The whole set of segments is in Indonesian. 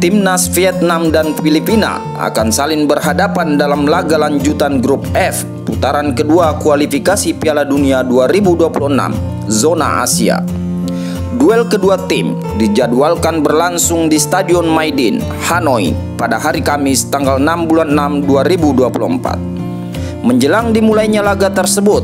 Timnas Vietnam dan Filipina akan saling berhadapan dalam laga lanjutan grup F putaran kedua kualifikasi Piala Dunia 2026 zona Asia. Duel kedua tim dijadwalkan berlangsung di Stadion Maidin, Hanoi pada hari Kamis tanggal 6 bulan 6 2024. Menjelang dimulainya laga tersebut,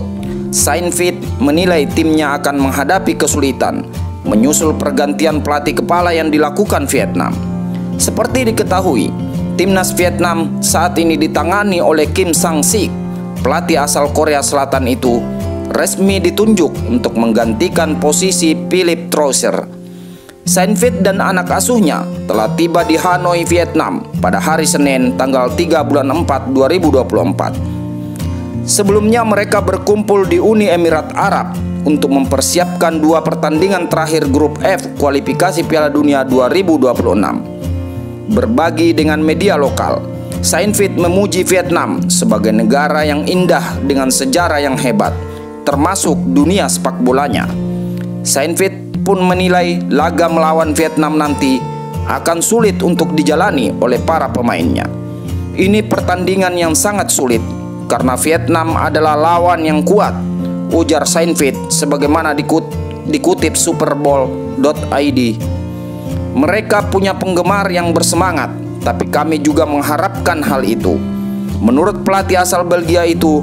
Sainfit menilai timnya akan menghadapi kesulitan menyusul pergantian pelatih kepala yang dilakukan Vietnam. Seperti diketahui, timnas Vietnam saat ini ditangani oleh Kim Sang-sik, pelatih asal Korea Selatan itu resmi ditunjuk untuk menggantikan posisi Philip Trosser. Sainfit dan anak asuhnya telah tiba di Hanoi, Vietnam pada hari Senin tanggal 3 bulan 4 2024. Sebelumnya mereka berkumpul di Uni Emirat Arab untuk mempersiapkan dua pertandingan terakhir grup F kualifikasi Piala Dunia 2026 berbagi dengan media lokal. Sainfit memuji Vietnam sebagai negara yang indah dengan sejarah yang hebat, termasuk dunia sepak bolanya. Sainfit pun menilai laga melawan Vietnam nanti akan sulit untuk dijalani oleh para pemainnya. Ini pertandingan yang sangat sulit karena Vietnam adalah lawan yang kuat, ujar Sainfit sebagaimana dikut, dikutip superbowl.id mereka punya penggemar yang bersemangat, tapi kami juga mengharapkan hal itu. Menurut pelatih asal Belgia itu,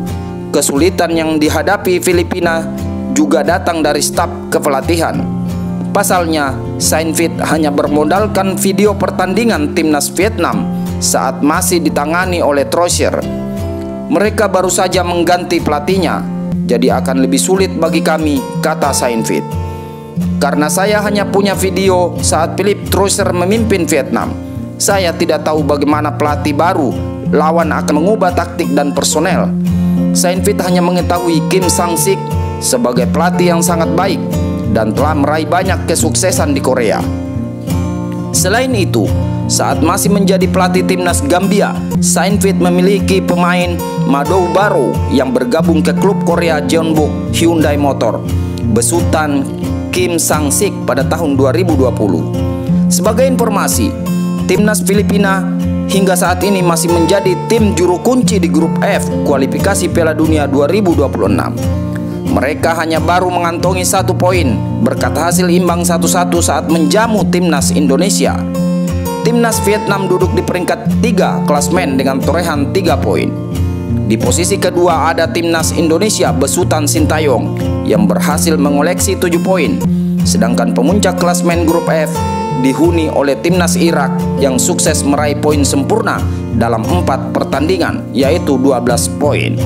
kesulitan yang dihadapi Filipina juga datang dari staf kepelatihan. Pasalnya, Sainfit hanya bermodalkan video pertandingan timnas Vietnam saat masih ditangani oleh Trosier. Mereka baru saja mengganti pelatihnya, jadi akan lebih sulit bagi kami, kata Sainfit. Karena saya hanya punya video saat Philip Trusser memimpin Vietnam. Saya tidak tahu bagaimana pelatih baru lawan akan mengubah taktik dan personel. Sainfit hanya mengetahui Kim Sang-sik sebagai pelatih yang sangat baik dan telah meraih banyak kesuksesan di Korea. Selain itu, saat masih menjadi pelatih timnas Gambia, Sainfit memiliki pemain Madou Baro yang bergabung ke klub Korea Jeonbuk Hyundai Motor, besutan Kim Sang-sik pada tahun 2020. Sebagai informasi, timnas Filipina hingga saat ini masih menjadi tim juru kunci di grup F kualifikasi Piala Dunia 2026. Mereka hanya baru mengantongi satu poin berkat hasil imbang satu-satu saat menjamu timnas Indonesia. Timnas Vietnam duduk di peringkat 3 klasmen dengan torehan 3 poin. Di posisi kedua ada timnas Indonesia besutan Sintayong yang berhasil mengoleksi 7 poin. Sedangkan pemuncak klasmen grup F dihuni oleh timnas Irak yang sukses meraih poin sempurna dalam empat pertandingan yaitu 12 poin.